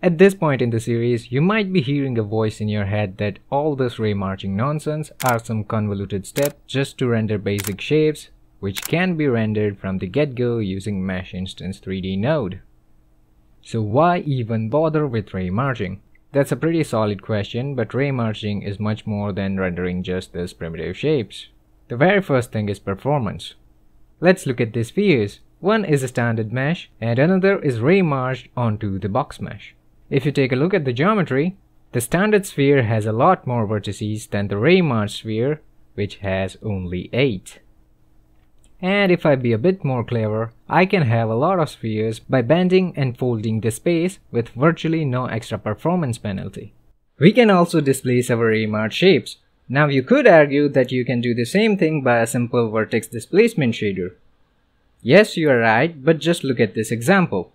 At this point in the series, you might be hearing a voice in your head that all this ray marching nonsense are some convoluted steps just to render basic shapes, which can be rendered from the get-go using Mesh Instance 3D node. So why even bother with ray marching? That's a pretty solid question, but ray marching is much more than rendering just these primitive shapes. The very first thing is performance. Let's look at these views. One is a standard mesh and another is ray marched onto the box mesh. If you take a look at the geometry, the standard sphere has a lot more vertices than the marched sphere which has only 8. And if I be a bit more clever, I can have a lot of spheres by bending and folding the space with virtually no extra performance penalty. We can also displace our ray marched shapes. Now you could argue that you can do the same thing by a simple vertex displacement shader. Yes, you are right, but just look at this example.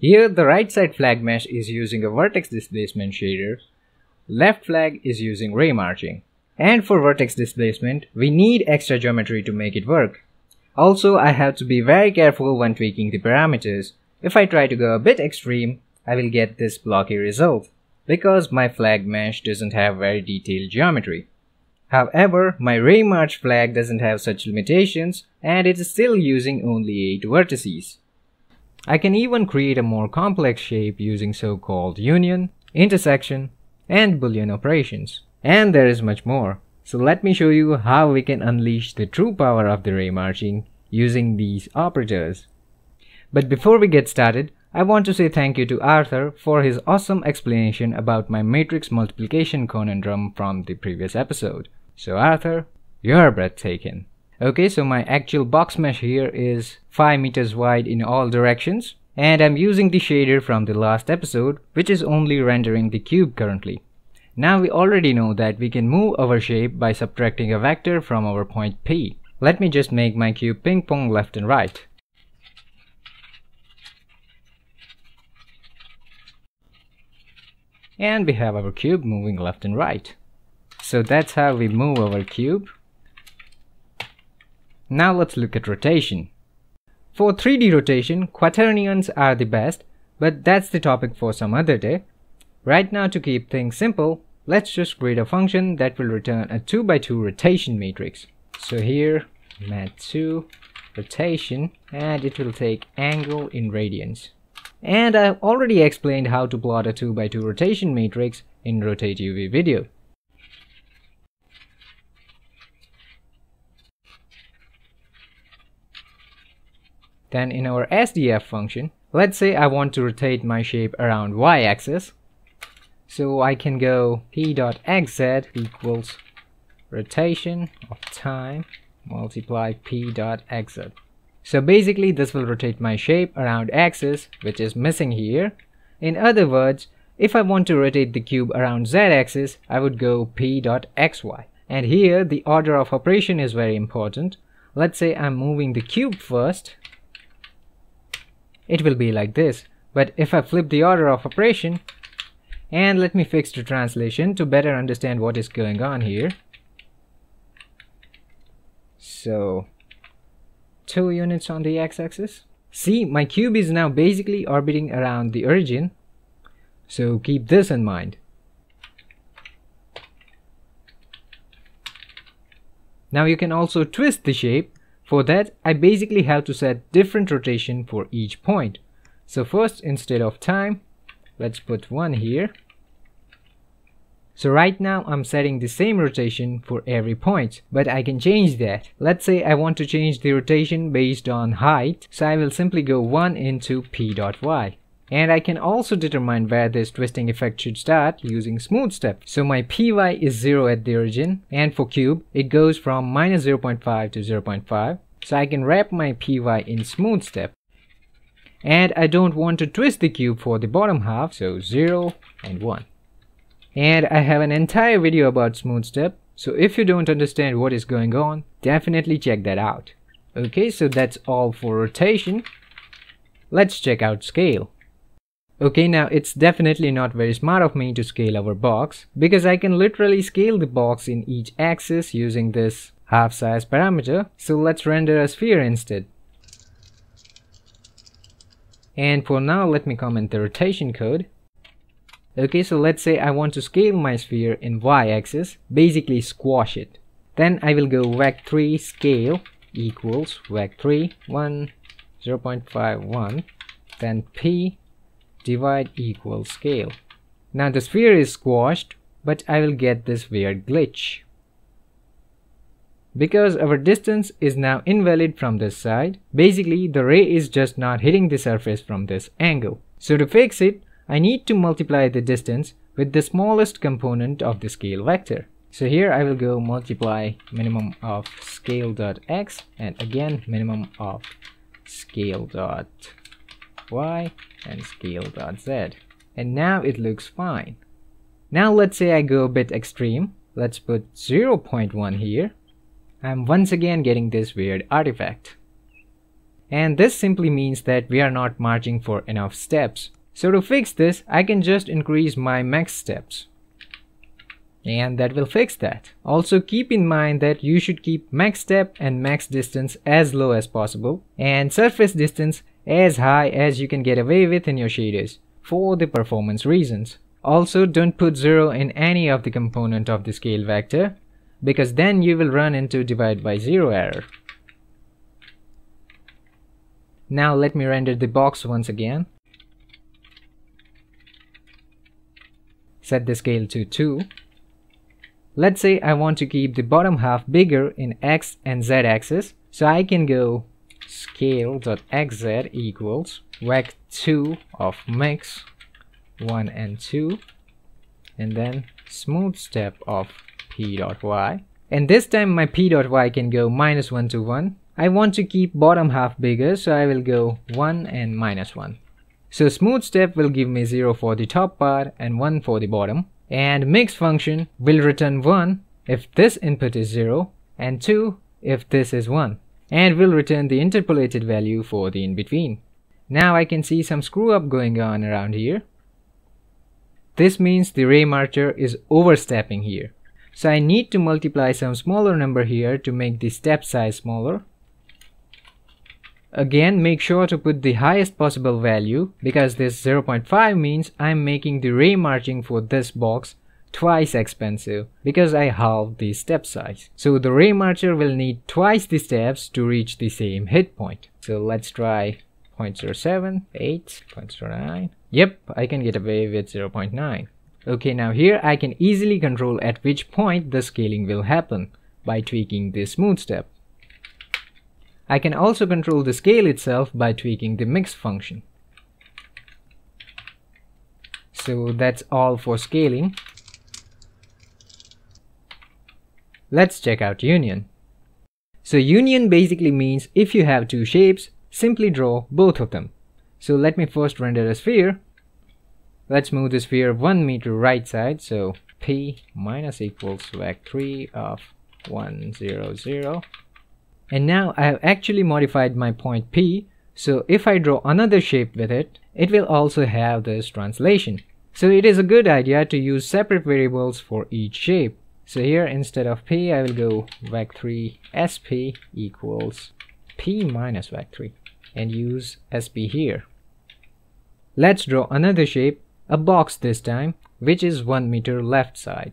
Here the right side flag mesh is using a vertex displacement shader, left flag is using ray marching. And for vertex displacement, we need extra geometry to make it work. Also, I have to be very careful when tweaking the parameters. If I try to go a bit extreme, I will get this blocky result, because my flag mesh doesn't have very detailed geometry. However, my ray march flag doesn't have such limitations and it is still using only 8 vertices. I can even create a more complex shape using so-called union, intersection, and boolean operations. And there is much more. So let me show you how we can unleash the true power of the ray marching using these operators. But before we get started, I want to say thank you to Arthur for his awesome explanation about my matrix multiplication conundrum from the previous episode. So Arthur, you're breathtaking. Okay, so my actual box mesh here is 5 meters wide in all directions and I'm using the shader from the last episode which is only rendering the cube currently. Now we already know that we can move our shape by subtracting a vector from our point P. Let me just make my cube ping pong left and right. And we have our cube moving left and right. So that's how we move our cube. Now let's look at rotation. For 3D rotation, quaternions are the best, but that's the topic for some other day. Right now to keep things simple, let's just create a function that will return a 2x2 rotation matrix. So here, mat2 rotation and it will take angle in radians. And I've already explained how to plot a 2x2 rotation matrix in Rotate UV video. Then in our SDF function, let's say I want to rotate my shape around y-axis. So I can go p.xz equals rotation of time multiply p dot xz. So basically this will rotate my shape around axis which is missing here. In other words, if I want to rotate the cube around z-axis, I would go p dot xy. And here the order of operation is very important. Let's say I'm moving the cube first. It will be like this. But if I flip the order of operation, and let me fix the translation to better understand what is going on here. So, two units on the x-axis. See, my cube is now basically orbiting around the origin. So keep this in mind. Now you can also twist the shape. For that, I basically have to set different rotation for each point. So first, instead of time, let's put one here. So right now I'm setting the same rotation for every point, but I can change that. Let's say I want to change the rotation based on height, so I will simply go 1 into p dot y. And I can also determine where this twisting effect should start using smooth step. So my py is 0 at the origin, and for cube, it goes from minus 0.5 to 0.5. So I can wrap my py in smooth step. And I don't want to twist the cube for the bottom half, so 0 and 1 and I have an entire video about smooth step so if you don't understand what is going on definitely check that out okay so that's all for rotation let's check out scale okay now it's definitely not very smart of me to scale our box because I can literally scale the box in each axis using this half size parameter. So let's render a sphere instead. And for now let me comment the rotation code. Okay, so let's say I want to scale my sphere in y-axis, basically squash it. Then I will go vec3 scale equals vec3 1 0.51 then p divide equals scale. Now the sphere is squashed but I will get this weird glitch. Because our distance is now invalid from this side, basically the ray is just not hitting the surface from this angle. So to fix it, I need to multiply the distance with the smallest component of the scale vector. So here I will go multiply minimum of scale dot x and again minimum of scale dot y and scale dot z. And now it looks fine. Now let's say I go a bit extreme. Let's put 0.1 here. I'm once again getting this weird artifact. And this simply means that we are not marching for enough steps. So to fix this, I can just increase my max steps. And that will fix that. Also keep in mind that you should keep max step and max distance as low as possible and surface distance as high as you can get away with in your shaders for the performance reasons. Also don't put 0 in any of the component of the scale vector because then you will run into divide by 0 error. Now let me render the box once again. Set the scale to 2. Let's say I want to keep the bottom half bigger in x and z axis, so I can go scale.xz equals vec2 of mix 1 and 2 and then smooth step of p dot y. And this time my p dot y can go minus 1 to 1 I want to keep bottom half bigger so I will go 1 and minus 1 so smooth step will give me 0 for the top part and 1 for the bottom. And mix function will return 1 if this input is 0 and 2 if this is 1 and will return the interpolated value for the in-between. Now I can see some screw up going on around here. This means the ray marcher is overstepping here. So I need to multiply some smaller number here to make the step size smaller. Again, make sure to put the highest possible value because this 0.5 means I'm making the ray marching for this box twice expensive because I halved the step size. So the ray marcher will need twice the steps to reach the same hit point. So let's try 0.07, 8, 0.09. Yep, I can get away with 0.9. Okay, now here I can easily control at which point the scaling will happen by tweaking the smooth step. I can also control the scale itself by tweaking the mix function. So that's all for scaling. Let's check out union. So union basically means if you have two shapes, simply draw both of them. So let me first render a sphere Let's move the sphere 1 meter right side. So P minus equals vec3 of 1, 0, 0. And now I have actually modified my point P. So if I draw another shape with it, it will also have this translation. So it is a good idea to use separate variables for each shape. So here instead of P, I will go vec3 SP equals P minus vec3 and use SP here. Let's draw another shape a box this time, which is 1 meter left side.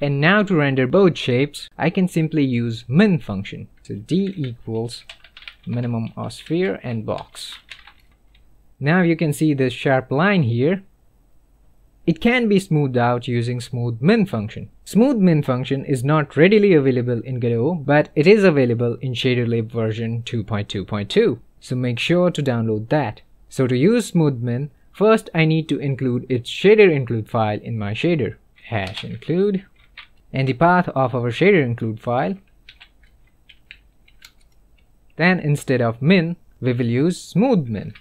And now to render both shapes, I can simply use min function. So d equals minimum of sphere and box. Now you can see this sharp line here. It can be smoothed out using smooth min function. Smooth min function is not readily available in Godot, but it is available in ShaderLib version 2.2.2. So make sure to download that. So to use smooth min, First, I need to include its shader include file in my shader. Hash include and the path of our shader include file. Then instead of min, we will use smooth min.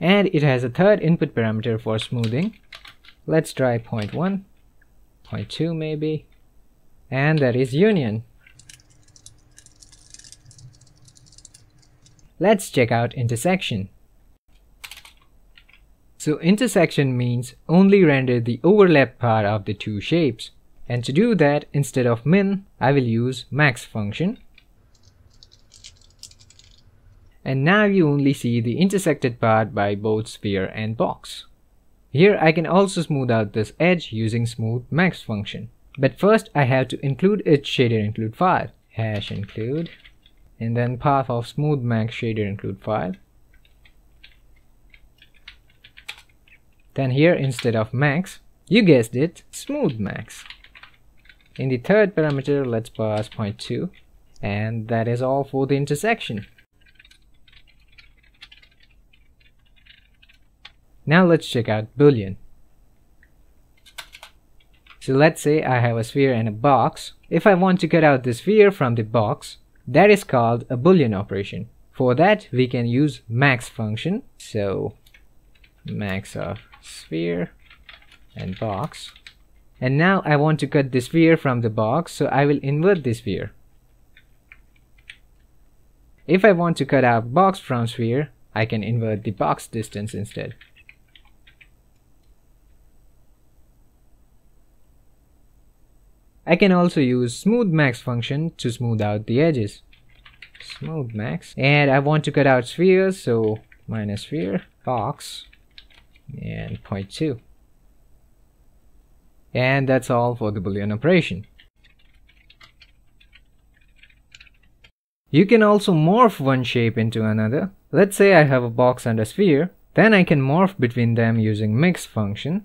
And it has a third input parameter for smoothing. Let's try 0 0.1, 0 0.2 maybe. And that is union. Let's check out intersection. So intersection means only render the overlap part of the two shapes. And to do that, instead of min, I will use max function. And now you only see the intersected part by both sphere and box. Here I can also smooth out this edge using smooth max function. But first I have to include its shader include file. Hash include and then path of smooth max shader include file. Then here instead of max, you guessed it, smooth max. In the third parameter, let's pass 0.2 and that is all for the intersection. Now let's check out boolean. So let's say I have a sphere and a box. If I want to cut out the sphere from the box, that is called a boolean operation. For that we can use max function. So max of sphere and box. And now I want to cut the sphere from the box, so I will invert the sphere. If I want to cut out box from sphere, I can invert the box distance instead. I can also use smooth max function to smooth out the edges. Smooth max. And I want to cut out spheres, so minus sphere, box, and 0.2. And that's all for the boolean operation. You can also morph one shape into another. Let's say I have a box and a sphere. Then I can morph between them using mix function.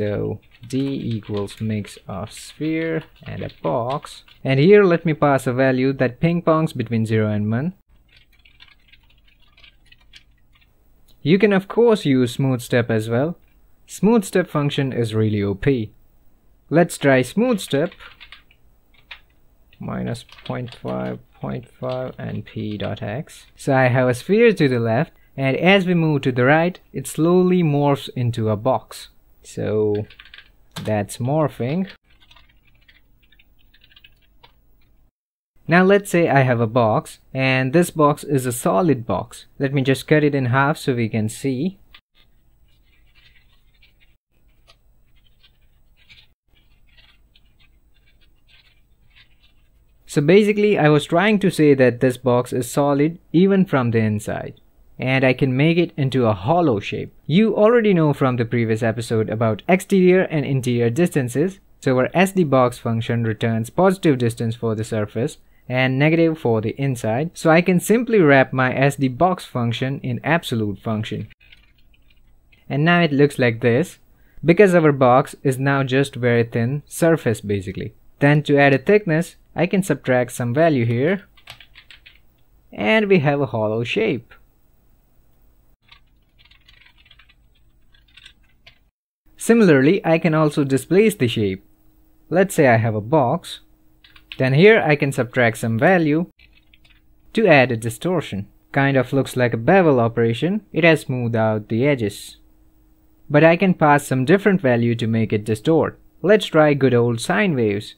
So d equals mix of sphere and a box. And here let me pass a value that ping pongs between 0 and 1. You can of course use smooth step as well. Smooth step function is really OP. Let's try smooth step minus 0.5, 0.5 and p dot x. So I have a sphere to the left and as we move to the right it slowly morphs into a box. So that's morphing. Now let's say I have a box and this box is a solid box. Let me just cut it in half so we can see. So basically I was trying to say that this box is solid even from the inside and I can make it into a hollow shape. You already know from the previous episode about exterior and interior distances, so our SDBox function returns positive distance for the surface and negative for the inside, so I can simply wrap my SDBox function in absolute function. And now it looks like this, because our box is now just very thin surface basically. Then to add a thickness, I can subtract some value here, and we have a hollow shape. Similarly, I can also displace the shape. Let's say I have a box. Then here I can subtract some value to add a distortion. Kind of looks like a bevel operation, it has smoothed out the edges. But I can pass some different value to make it distort. Let's try good old sine waves.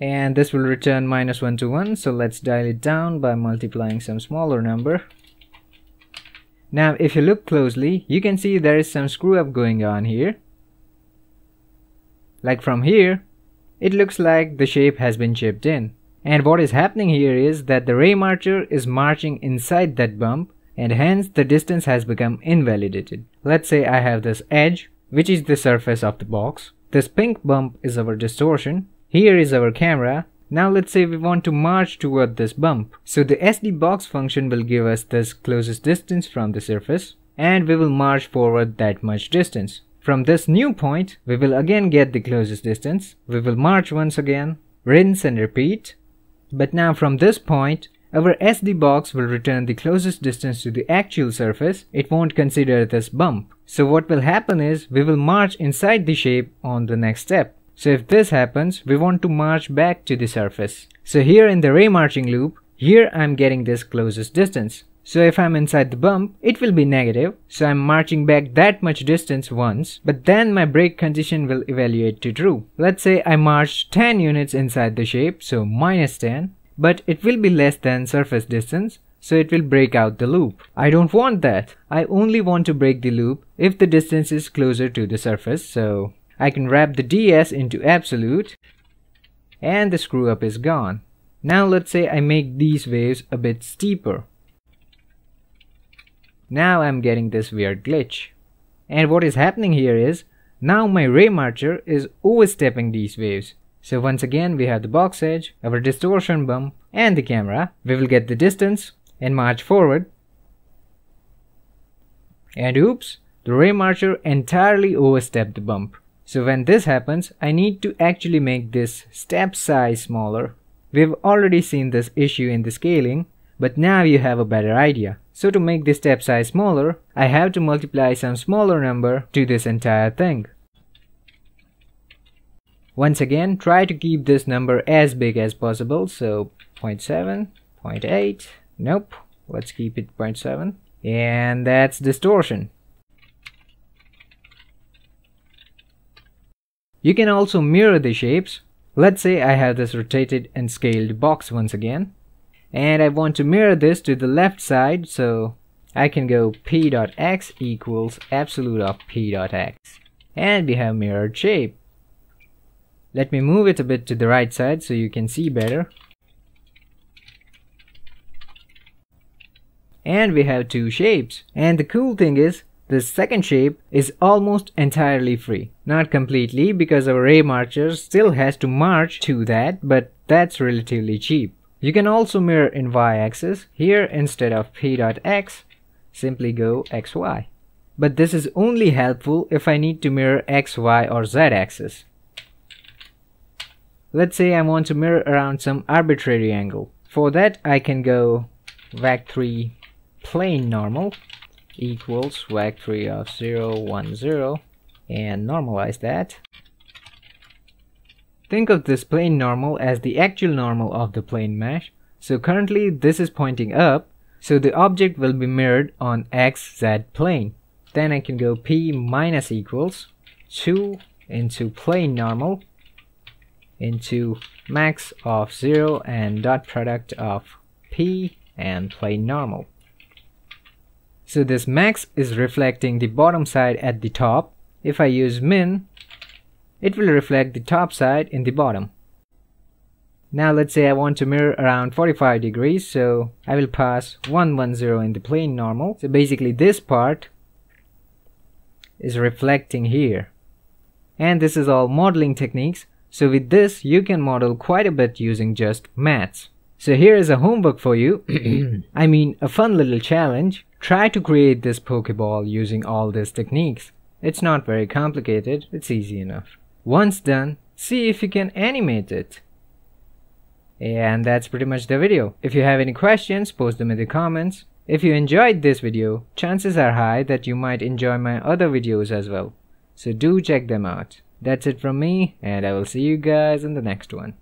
And this will return minus 1 to 1, so let's dial it down by multiplying some smaller number. Now if you look closely, you can see there is some screw up going on here. Like from here, it looks like the shape has been chipped in. And what is happening here is that the ray marcher is marching inside that bump and hence the distance has become invalidated. Let's say I have this edge, which is the surface of the box. This pink bump is our distortion. Here is our camera now let's say we want to march toward this bump. So the SD box function will give us this closest distance from the surface and we will march forward that much distance. From this new point, we will again get the closest distance. We will march once again, rinse and repeat. But now from this point, our SD box will return the closest distance to the actual surface. It won't consider this bump. So what will happen is we will march inside the shape on the next step. So if this happens, we want to march back to the surface. So here in the ray marching loop, here I'm getting this closest distance. So if I'm inside the bump, it will be negative, so I'm marching back that much distance once, but then my break condition will evaluate to true. Let's say I marched 10 units inside the shape, so minus 10, but it will be less than surface distance, so it will break out the loop. I don't want that. I only want to break the loop if the distance is closer to the surface, so I can wrap the ds into absolute and the screw up is gone. Now let's say I make these waves a bit steeper. Now I'm getting this weird glitch. And what is happening here is, now my ray marcher is overstepping these waves. So once again we have the box edge, our distortion bump and the camera. We will get the distance and march forward. And oops, the ray marcher entirely overstepped the bump. So when this happens, I need to actually make this step size smaller. We've already seen this issue in the scaling, but now you have a better idea. So to make this step size smaller, I have to multiply some smaller number to this entire thing. Once again, try to keep this number as big as possible, so 0.7, 0.8, nope, let's keep it 0.7, and that's distortion. You can also mirror the shapes. Let's say I have this rotated and scaled box once again. And I want to mirror this to the left side so I can go p dot x equals absolute of p dot x. And we have mirrored shape. Let me move it a bit to the right side so you can see better. And we have two shapes. And the cool thing is the second shape is almost entirely free. Not completely because our ray marcher still has to march to that but that's relatively cheap. You can also mirror in y-axis. Here instead of p.x, simply go xy. But this is only helpful if I need to mirror x, y or z axis. Let's say I want to mirror around some arbitrary angle. For that I can go vec3 plane normal equals vec3 of 0, 1, 0 and normalize that. Think of this plane normal as the actual normal of the plane mesh. So currently this is pointing up, so the object will be mirrored on xz plane. Then I can go p minus equals 2 into plane normal into max of 0 and dot product of p and plane normal. So this max is reflecting the bottom side at the top. If I use min, it will reflect the top side in the bottom. Now let's say I want to mirror around 45 degrees, so I will pass 110 in the plane normal. So basically this part is reflecting here. And this is all modeling techniques, so with this you can model quite a bit using just maths. So here is a homework for you, I mean a fun little challenge. Try to create this Pokeball using all these techniques. It's not very complicated, it's easy enough. Once done, see if you can animate it. And that's pretty much the video. If you have any questions, post them in the comments. If you enjoyed this video, chances are high that you might enjoy my other videos as well. So do check them out. That's it from me, and I will see you guys in the next one.